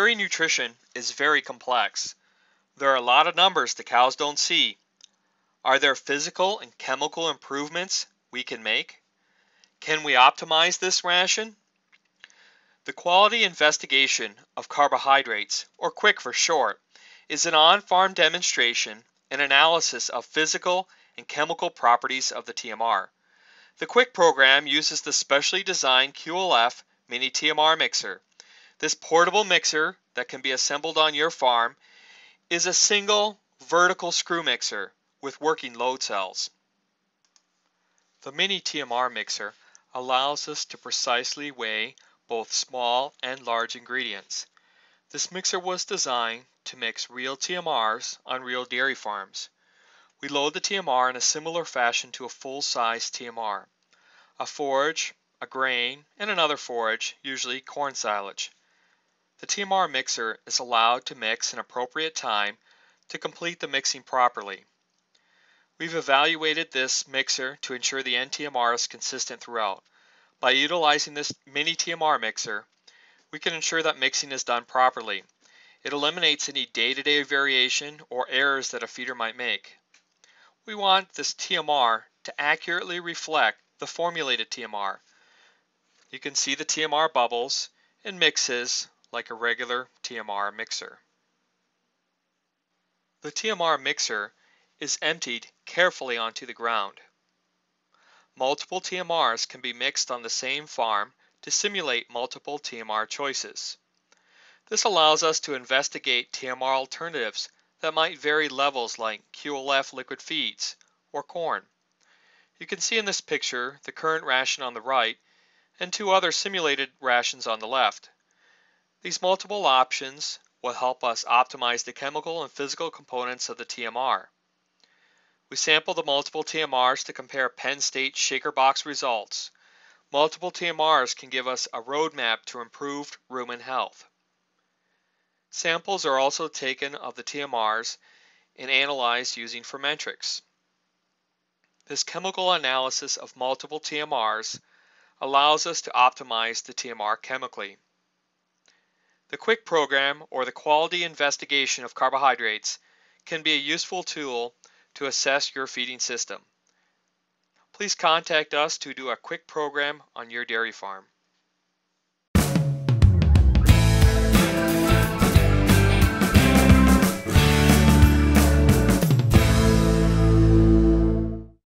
Dairy nutrition is very complex. There are a lot of numbers the cows don't see. Are there physical and chemical improvements we can make? Can we optimize this ration? The quality investigation of carbohydrates, or QUIC for short, is an on-farm demonstration and analysis of physical and chemical properties of the TMR. The QUIC program uses the specially designed QLF Mini TMR mixer. This portable mixer that can be assembled on your farm is a single vertical screw mixer with working load cells. The Mini TMR mixer allows us to precisely weigh both small and large ingredients. This mixer was designed to mix real TMRs on real dairy farms. We load the TMR in a similar fashion to a full-size TMR. A forage, a grain, and another forage, usually corn silage. The TMR mixer is allowed to mix an appropriate time to complete the mixing properly. We've evaluated this mixer to ensure the NTMR is consistent throughout. By utilizing this mini TMR mixer, we can ensure that mixing is done properly. It eliminates any day-to-day -day variation or errors that a feeder might make. We want this TMR to accurately reflect the formulated TMR. You can see the TMR bubbles and mixes like a regular TMR mixer. The TMR mixer is emptied carefully onto the ground. Multiple TMRs can be mixed on the same farm to simulate multiple TMR choices. This allows us to investigate TMR alternatives that might vary levels like QLF liquid feeds or corn. You can see in this picture the current ration on the right and two other simulated rations on the left. These multiple options will help us optimize the chemical and physical components of the TMR. We sample the multiple TMRs to compare Penn State shaker box results. Multiple TMRs can give us a roadmap to improved rumen health. Samples are also taken of the TMRs and analyzed using Fermentrics. This chemical analysis of multiple TMRs allows us to optimize the TMR chemically. The QUIC program, or the quality investigation of carbohydrates, can be a useful tool to assess your feeding system. Please contact us to do a quick program on your dairy farm.